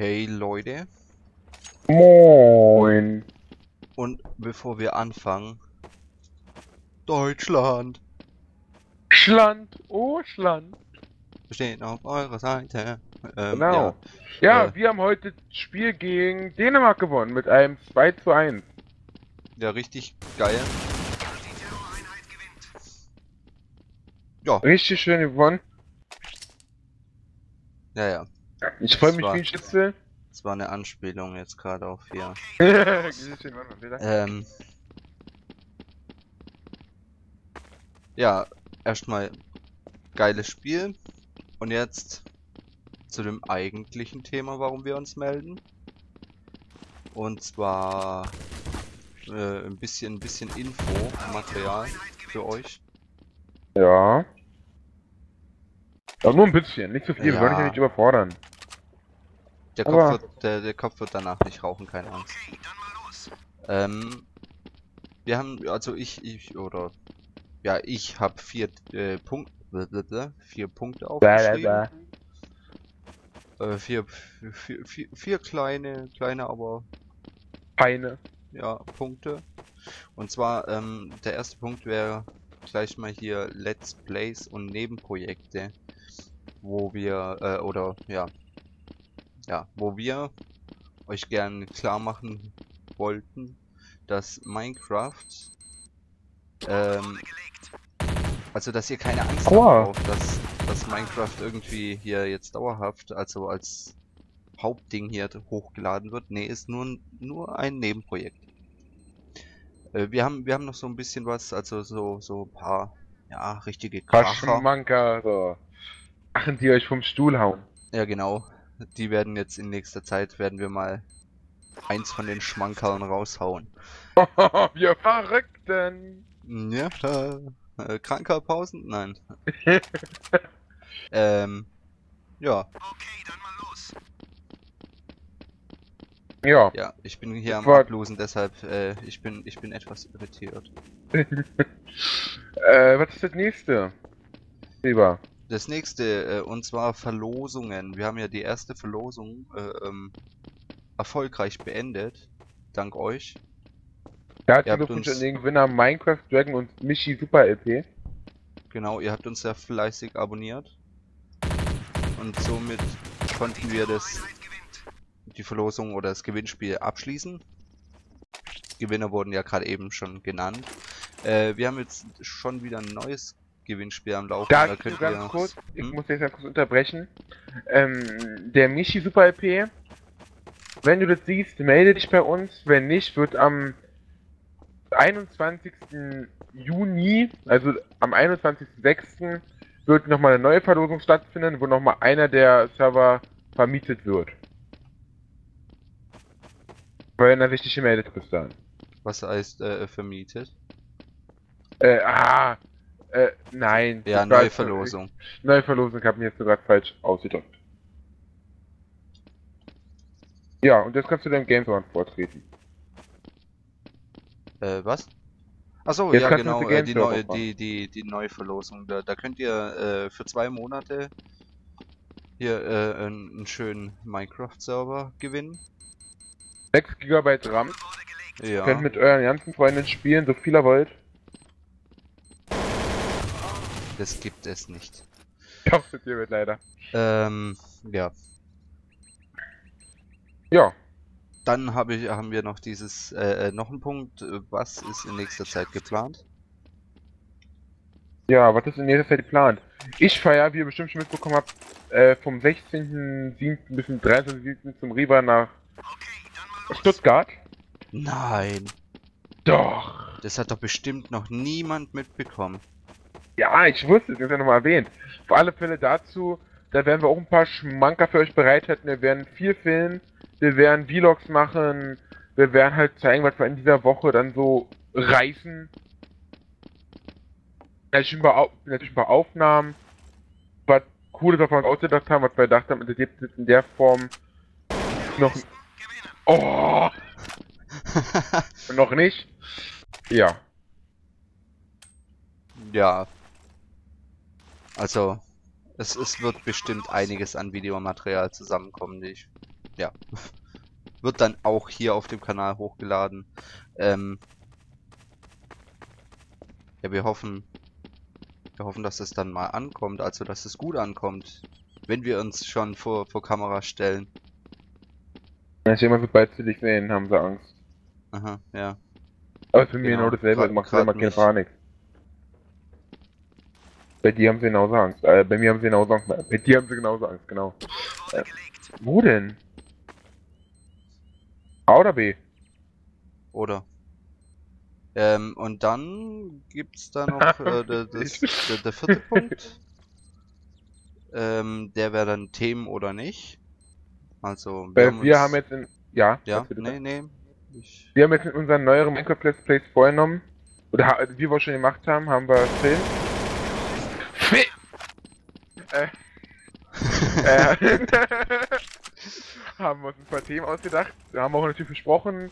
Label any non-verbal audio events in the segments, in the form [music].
Hey Leute, Moin. und bevor wir anfangen, Deutschland Schland, oh Schland. steht auf eurer Seite. Ähm, Genau. Ja, Äh. wir haben heute das Spiel gegen Dänemark gewonnen mit einem 2 zu 1. Ja, ja, richtig geil. Ja, Richtig schön gewonnen. ja, ja. Ich freue mich war- wie ein Schnitzel. Das war eine Anspielung jetzt gerade auf hier. [laughs] Ähm, ja, erstmal geiles Spiel. Und jetzt zu dem eigentlichen Thema, warum wir uns melden. Und zwar äh, ein bisschen, ein bisschen Info, Material für euch. Ja. Aber nur ein bisschen, nicht zu viel, wir Ja. wollen dich ja nicht überfordern. Der Aber- Kopf, wird, der, der Kopf wird danach nicht rauchen, keine Angst. Ähm, wir haben, also ich, ich, oder, ja, ich habe vier äh, Punkte, vier Punkte aufgeschrieben. Äh, vier, vier, vier, vier kleine, kleine, aber Feine. ja, Punkte. Und zwar, ähm, der erste Punkt wäre gleich mal hier Let's Plays und Nebenprojekte, wo wir, äh, oder ja, ja, wo wir euch gern klar machen wollten, dass Minecraft, ähm, also dass ihr keine Angst Aua. habt, dass, dass Minecraft irgendwie hier jetzt dauerhaft, also als Hauptding hier hochgeladen wird. Nee, ist nur, ein- nur ein Nebenprojekt. Äh, wir haben, wir haben noch so ein bisschen was, also so, so ein paar, ja, richtige Kracher. Taschenmanker, so. Achen die euch vom Stuhl hauen. Ja, genau. Die werden jetzt in nächster Zeit, werden wir mal eins von den Schmankerln raushauen. [laughs] wir Verrückten. Ja, äh, kranker Pausen? Nein. [laughs] ähm, ja, Ja. ja, ich bin hier am Sofort. Ablosen, deshalb, äh, ich bin, ich bin etwas irritiert. [laughs] Äh, was ist das nächste? Lieber. Das nächste, äh, und zwar Verlosungen. Wir haben ja die erste Verlosung äh, ähm, erfolgreich beendet. Dank euch. Habt Glückwunsch uns- an den Gewinner Minecraft Dragon und Michi Super LP. Genau, ihr habt uns sehr fleißig abonniert. Und somit konnten wir das die Verlosung oder das Gewinnspiel abschließen. Gewinner wurden ja gerade eben schon genannt. Äh, wir haben jetzt schon wieder ein neues Gewinnspiel am Laufen. Da da ich ganz kurz, ich Hm? muss jetzt ganz kurz unterbrechen. Ähm, der Michi Super LP, wenn du das siehst, melde dich bei uns. Wenn nicht, wird am 21. Juni, also am 21.06. wird nochmal eine neue Verlosung stattfinden, wo nochmal einer der Server vermietet wird. Wenn er sich nicht gemeldet bis dahin. Was heißt äh, vermietet? Äh, ah, äh, nein. Ja, das war- neue Verlosung. Neue Verlosung, ich habe mir jetzt sogar falsch ausgedrückt. Ja, und jetzt kannst du deinem Gamesone vortreten. Äh, was? Achso, Jetzt ja genau, äh, die, neue, die, die, die neue Verlosung. Da, da könnt ihr äh, für zwei Monate hier äh, einen, schönen Minecraft-Server gewinnen. 6 GB RAM, Ja. könnt mit euren ganzen Freunden spielen, so viel ihr wollt. Das gibt es nicht. Doch, das hier wird leider. Ähm, ja. Ja, Dann habe ich, haben wir noch dieses, äh, äh, noch einen Punkt. Was ist in nächster Zeit geplant? ja, was ist in nächster Zeit geplant? Ich feiere, wie ihr bestimmt schon mitbekommen habt, äh, vom 16.07. bis zum 23.07. zum Riva nach Stuttgart. Nein, Doch. das hat doch bestimmt noch niemand mitbekommen. Ja, ich wusste, das ist ja nochmal erwähnt. Für alle Fälle dazu, da werden wir auch ein paar Schmanker für euch bereithalten. Wir werden viel filmen, wir werden Vlogs machen, wir werden halt zeigen, was wir in dieser Woche dann so reißen. Natürlich ein paar, natürlich ein paar Aufnahmen, was Cooles, was wir uns ausgedacht haben, was wir gedacht haben, das gibt es in der Form noch... Oh, [laughs] noch nicht. Ja. ja. Also, es, es wird bestimmt einiges an Videomaterial zusammenkommen. Ich ja, [laughs] wird dann auch hier auf dem Kanal hochgeladen. Ähm, ja, wir hoffen, wir hoffen, dass es dann mal ankommt, also dass es gut ankommt, wenn wir uns schon vor, vor Kamera stellen. Wenn ich jemand dich sehen, haben sie Angst. Aha, ja. Aber für mich Genau, genau dasselbe, macht immer keine nicht. Panik. Bei dir haben sie genauso Angst. Äh, bei mir haben sie genauso Angst. Bei dir haben sie genauso Angst, genau. Äh, wo denn? A oder B? Oder? Ähm, und dann gibt's da noch äh, [laughs] der, das, der, der vierte Punkt. Ähm, der wäre dann Themen oder nicht. Also, Weil wir uns- haben jetzt in. Ja, Ja, nee, nee. Ich, Wir haben jetzt in unseren neueren Minecraft Let's Plays vorgenommen, oder wie wir schon gemacht haben, haben wir Film. Äh, äh, [laughs] haben wir uns ein paar Themen ausgedacht, haben wir auch natürlich besprochen,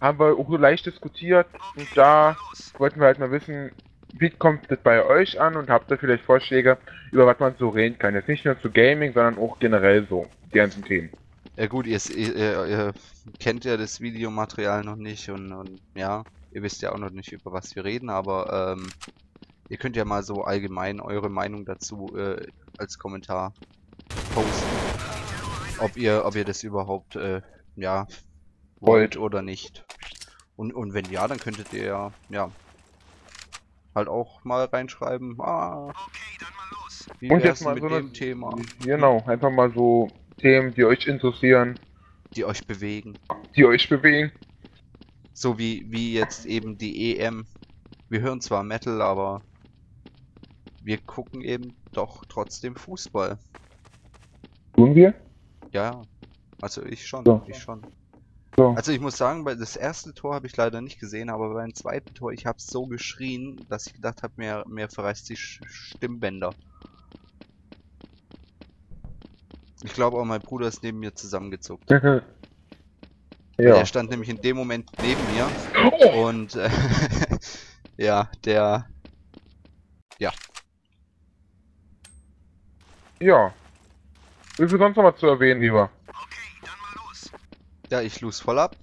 haben wir auch so leicht diskutiert. Und da wollten wir halt mal wissen, wie kommt das bei euch an? Und habt ihr vielleicht Vorschläge, über was man so reden kann. Jetzt nicht nur zu Gaming, sondern auch generell so, die ganzen Themen. ja gut, ihr, ihr, ihr, ihr kennt ja das Videomaterial noch nicht und, und ja, ihr wisst ja auch noch nicht, über was wir reden, aber ähm, ihr könnt ja mal so allgemein eure Meinung dazu äh, als Kommentar posten. Ob ihr, ob ihr das überhaupt, äh, ja, wollt oder nicht. Und, und wenn ja, dann könntet ihr ja, ja, halt auch mal reinschreiben, ah, wie Und jetzt mal mit so dem eine- Thema, Genau, einfach mal so Themen, die euch interessieren, die euch bewegen. die euch bewegen. So wie, wie jetzt eben die EM. Wir hören zwar Metal, aber wir gucken eben doch trotzdem Fußball. Tun wir? Ja, also ich schon, So. ich schon. So. Also ich muss sagen, bei das erste Tor habe ich leider nicht gesehen, aber beim zweiten Tor, ich habe so geschrien, dass ich gedacht habe, mir, mir verreißt die Stimmbänder. Ich glaube auch mein Bruder ist neben mir zusammengezuckt. ja. Er stand nämlich in dem Moment neben mir Oh, und äh, [laughs] ja, der ja. Ist sonst noch was zu erwähnen, lieber? Ja, ich lose voll ab.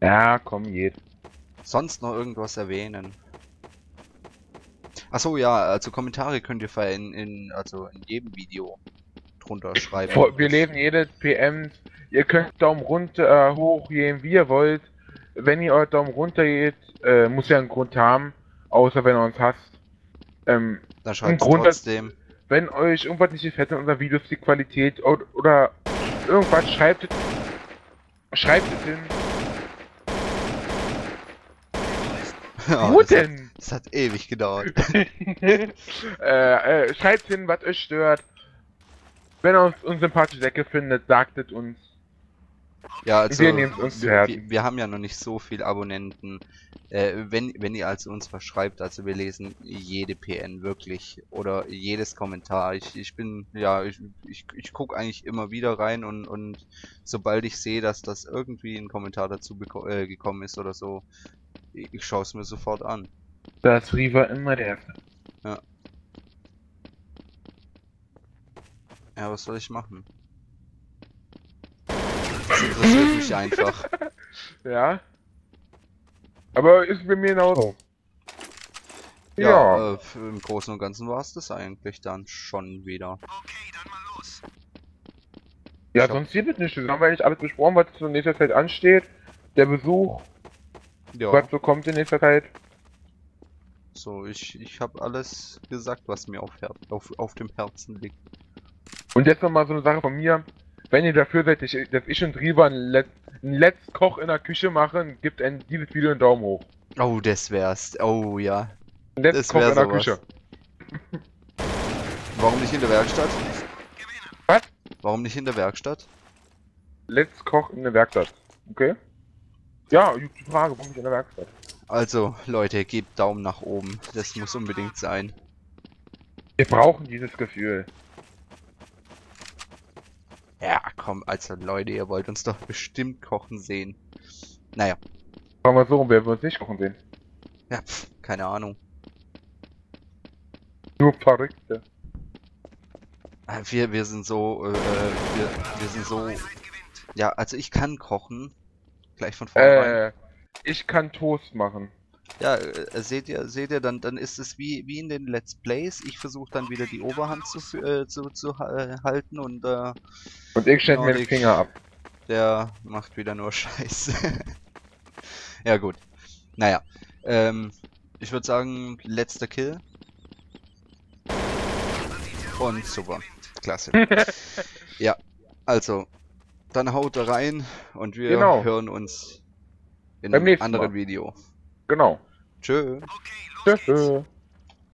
Ja, komm, geht. Sonst noch irgendwas erwähnen. Achso, ja, also Kommentare könnt ihr in, in, also in jedem Video drunter schreiben. Wir lesen jede PM. Ihr könnt Daumen runter, äh, hoch gehen, wie ihr wollt. Wenn ihr euer Daumen runter geht, äh, muss ja einen Grund haben, außer wenn ihr uns hasst. Ähm, Dann schreibt trotzdem. Wenn euch irgendwas nicht gefällt in unseren Videos, die Qualität oder, oder irgendwas, schreibt es, schreibt es hin. Ja, Wo das hat- denn? Das hat ewig gedauert. [laughs] äh, äh, schreibt hin, was euch stört. Wenn ihr uns unsympathische Decke findet, sagt es uns. Ja, also Wir nehmen's uns zu wir, Herzen. wir, wir haben ja noch nicht so viel Abonnenten. Äh, wenn, wenn ihr also uns was schreibt, also wir lesen jede PN wirklich oder jedes Kommentar. Ich, ich bin, ja, ich, ich, ich gucke eigentlich immer wieder rein und, und sobald ich sehe, dass das irgendwie ein Kommentar dazu äh, gekommen ist oder so, ich, ich schaue es mir sofort an. Da ist Riva immer der Erste. Ja, was soll ich machen? Das interessiert mich einfach. [laughs] Ja. Aber ist bei mir genauso. Ja. Ja, Äh, im Großen und Ganzen war es das eigentlich dann schon wieder. Ja, Ich sonst gibt es nichts. Wir haben eigentlich alles besprochen, was in nächster Zeit ansteht. Der Besuch, Ja. was so kommt in nächster Zeit. So, ich, ich habe alles gesagt, was mir auf, Her auf, auf dem Herzen liegt. Und jetzt nochmal so eine Sache von mir. Wenn ihr dafür seid, ich, dass ich und Riva einen, Let einen Let's Koch in der Küche machen, gibt ein, dieses Video einen Daumen hoch. Oh, das wär's. Oh ja. Ein Let's Das Koch in der sowas. Küche. Warum nicht in der Werkstatt? Was? Warum nicht in der Werkstatt? Let's Koch in der Werkstatt. Okay? Ja, gute Frage, warum nicht in der Werkstatt? Also, Leute, gebt Daumen nach oben. Das muss unbedingt sein. Wir brauchen dieses Gefühl. Ja, komm, also Leute, ihr wollt uns doch bestimmt kochen sehen. Naja, Sagen wir so, wer wir uns nicht kochen sehen. ja, pf, keine Ahnung. Nur Verrückte. Äh, Wir, wir sind so, äh, äh, wir, wir sind so Ja, also ich kann kochen. Gleich von vornherein. Äh, ich kann Toast machen. Ja, äh, seht ihr, seht ihr, dann, dann ist es wie, wie in den Let's Plays. Ich versuche dann wieder die Oberhand zu, äh, zu, zu ha- halten und äh, Und ich schneide mir den. Finger ab. der macht wieder nur [laughs] Scheiße. ja, gut. Naja, ähm, ich würde sagen, letzter Kill. Und super. Klasse. [laughs] ja, also, dann haut rein und wir Genau. hören uns in Beim einem anderen Mal. Video. Genau. Tschö. Tschüss. tschüss.